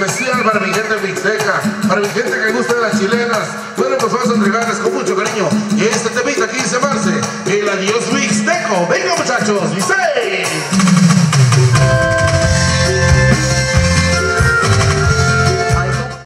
especial para mi gente mixteca, para mi gente que gusta de las chilenas. Bueno, pues vamos a entregarles con mucho cariño. Y este temita que dice Marce, el adiós mixteco. Venga, muchachos, dice.